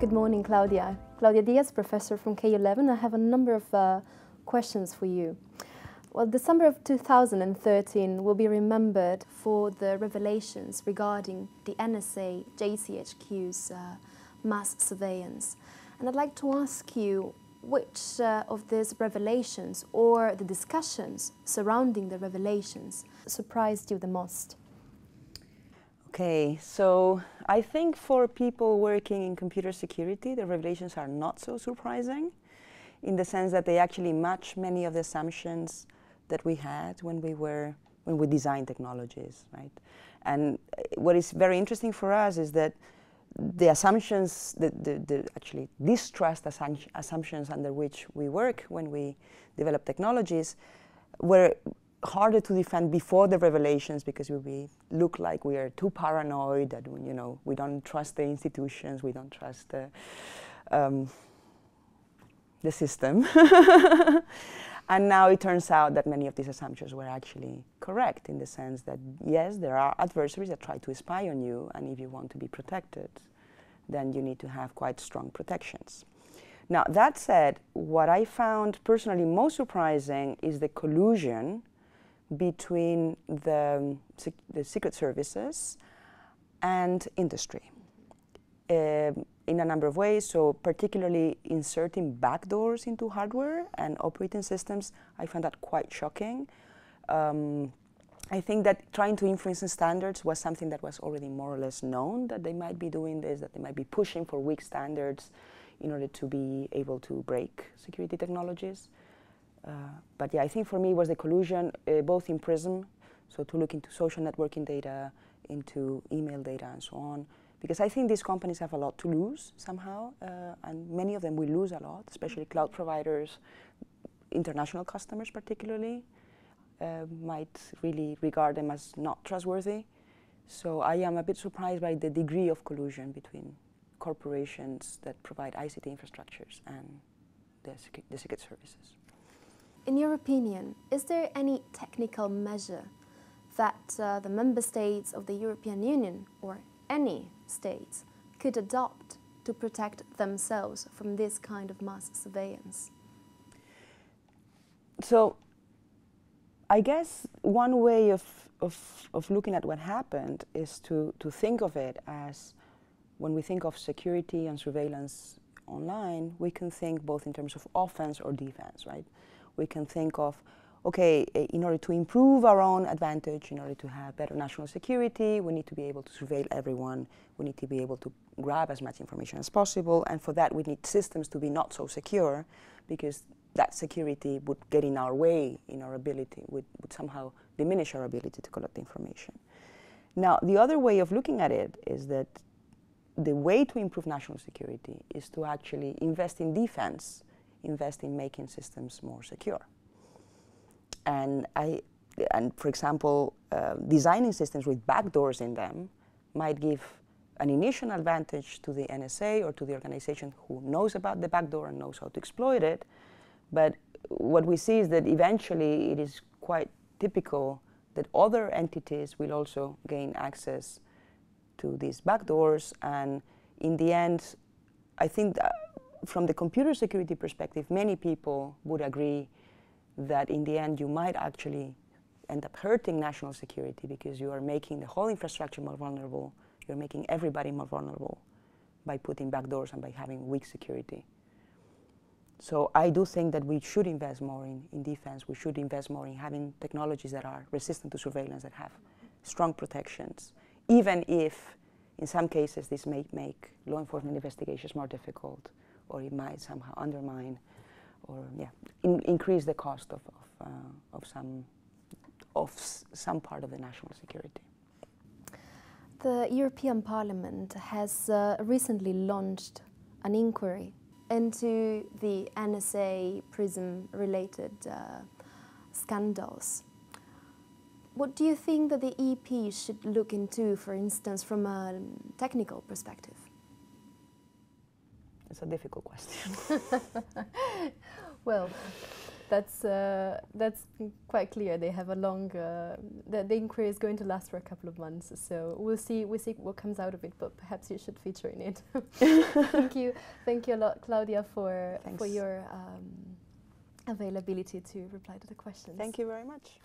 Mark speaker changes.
Speaker 1: Good morning, Claudia. Claudia Diaz, professor from KU Leuven. I have a number of uh, questions for you. Well, December of 2013 will be remembered for the revelations regarding the NSA GCHQ's uh, mass surveillance. And I'd like to ask you which uh, of these revelations or the discussions surrounding the revelations surprised you the most?
Speaker 2: Okay, so I think for people working in computer security, the revelations are not so surprising in the sense that they actually match many of the assumptions that we had when we were when we designed technologies, right? And what is very interesting for us is that the assumptions, the, the, the actually distrust assumptions under which we work when we develop technologies were harder to defend before the revelations because we look like we are too paranoid that you know we don't trust the institutions, we don't trust the um, the system. And now it turns out that many of these assumptions were actually correct in the sense that, yes, there are adversaries that try to spy on you, and if you want to be protected, then you need to have quite strong protections. Now, that said, what I found personally most surprising is the collusion between the, the secret services and industry. Um, in a number of ways. So particularly inserting backdoors into hardware and operating systems, I find that quite shocking. Um, I think that trying to influence standards was something that was already more or less known, that they might be doing this, that they might be pushing for weak standards in order to be able to break security technologies. Uh, but yeah, I think for me it was the collusion, uh, both in PRISM, so to look into social networking data, into email data and so on, because I think these companies have a lot to lose somehow, uh, and many of them will lose a lot, especially cloud providers, international customers particularly, uh, might really regard them as not trustworthy. So I am a bit surprised by the degree of collusion between corporations that provide ICT infrastructures and the, the secret services.
Speaker 1: In your opinion, is there any technical measure that uh, the member states of the European Union or any states could adopt to protect themselves from this kind of mass surveillance?
Speaker 2: So, I guess one way of, of, of looking at what happened is to, to think of it as when we think of security and surveillance online, we can think both in terms of offense or defense, right? We can think of okay, eh, in order to improve our own advantage, in order to have better national security, we need to be able to surveil everyone. We need to be able to grab as much information as possible. And for that, we need systems to be not so secure because that security would get in our way, in our ability, would, would somehow diminish our ability to collect information. Now, the other way of looking at it is that the way to improve national security is to actually invest in defense, invest in making systems more secure. And I, and for example, uh, designing systems with backdoors in them might give an initial advantage to the NSA or to the organization who knows about the backdoor and knows how to exploit it. But what we see is that eventually it is quite typical that other entities will also gain access to these backdoors. And in the end, I think that from the computer security perspective, many people would agree that in the end you might actually end up hurting national security because you are making the whole infrastructure more vulnerable. You're making everybody more vulnerable by putting backdoors and by having weak security. So I do think that we should invest more in, in defense. We should invest more in having technologies that are resistant to surveillance, that have strong protections, even if in some cases this may make law enforcement investigations more difficult or it might somehow undermine or yeah, in, increase the cost of, of, uh, of some of some part of the national security.
Speaker 1: The European Parliament has uh, recently launched an inquiry into the NSA PRISM related uh, scandals. What do you think that the EP should look into, for instance, from a technical perspective?
Speaker 2: It's a difficult question.
Speaker 1: well, that's uh, that's quite clear. They have a long. Uh, the, the inquiry is going to last for a couple of months, so we'll see. We'll see what comes out of it. But perhaps you should feature in it. thank you, thank you a lot, Claudia, for
Speaker 2: Thanks.
Speaker 1: for your um, availability to reply to the questions.
Speaker 2: Thank you very much.